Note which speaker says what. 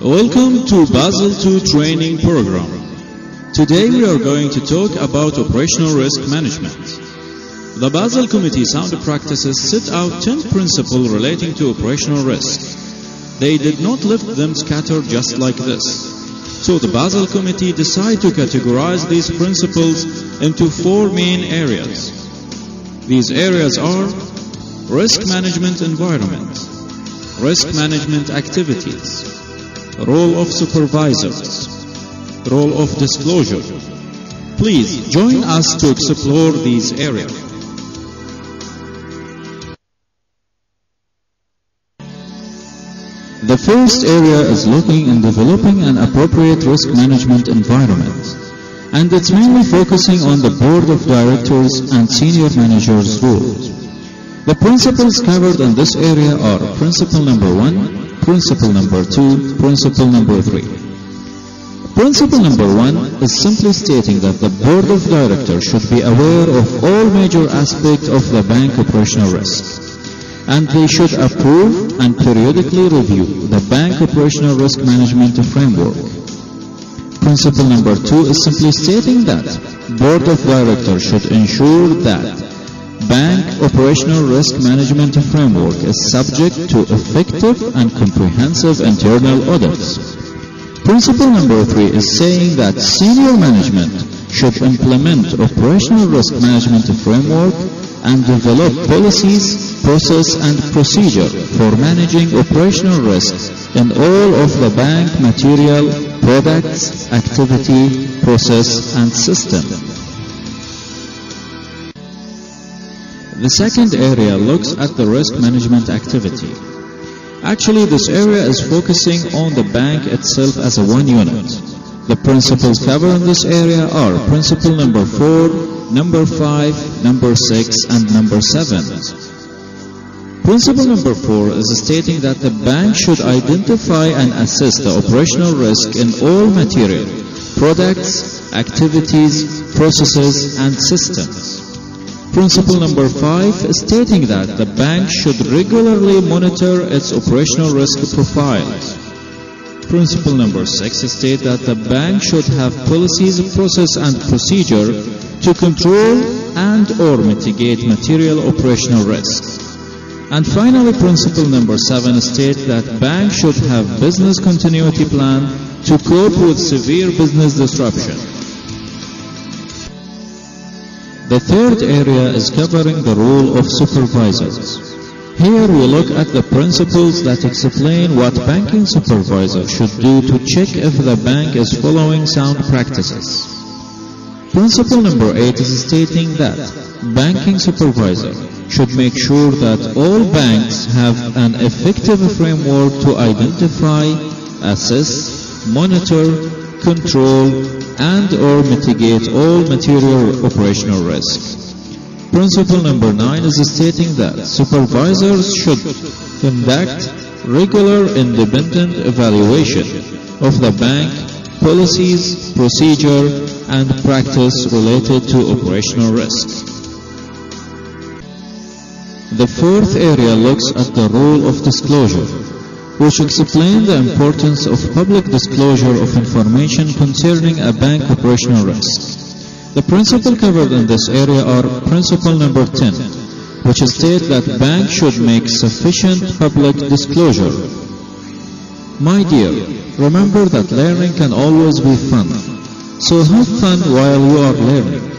Speaker 1: Welcome to Basel II training program. Today we are going to talk about operational risk management. The Basel Committee Sound Practices set out 10 principles relating to operational risk. They did not left them scattered just like this. So the Basel Committee decided to categorize these principles into four main areas. These areas are risk management environment, risk management activities, role of supervisors, role of disclosure. Please join us to explore these areas. The first area is looking and developing an appropriate risk management environment. And it's mainly focusing on the board of directors and senior managers' roles. The principles covered in this area are principle number one, Principle number two, principle number three. Principle number one is simply stating that the board of directors should be aware of all major aspects of the bank operational risk. And they should approve and periodically review the bank operational risk management framework. Principle number two is simply stating that board of directors should ensure that Bank Operational Risk Management Framework is subject to effective and comprehensive internal audits. Principle number three is saying that senior management should implement operational risk management framework and develop policies, process and procedure for managing operational risks in all of the bank material, products, activity, process and system. The second area looks at the risk management activity. Actually, this area is focusing on the bank itself as a one unit. The principles covered in this area are principle number 4, number 5, number 6, and number 7. Principle number 4 is stating that the bank should identify and assess the operational risk in all material, products, activities, processes, and systems. Principle number five stating that the bank should regularly monitor its operational risk profiles. Principle number six states that the bank should have policies, process and procedure to control and or mitigate material operational risk. And finally, principle number seven states that bank should have business continuity plan to cope with severe business disruption. The third area is covering the role of supervisors. Here we look at the principles that explain what banking supervisor should do to check if the bank is following sound practices. Principle number 8 is stating that banking supervisor should make sure that all banks have an effective framework to identify, assess, monitor, control, and or mitigate all material operational risks. Principle number 9 is stating that supervisors should conduct regular independent evaluation of the bank policies, procedure, and practice related to operational risks. The fourth area looks at the role of disclosure which explain the importance of public disclosure of information concerning a bank operational risk. The principle covered in this area are principle number 10, which states that banks should make sufficient public disclosure. My dear, remember that learning can always be fun. So have fun while you are learning.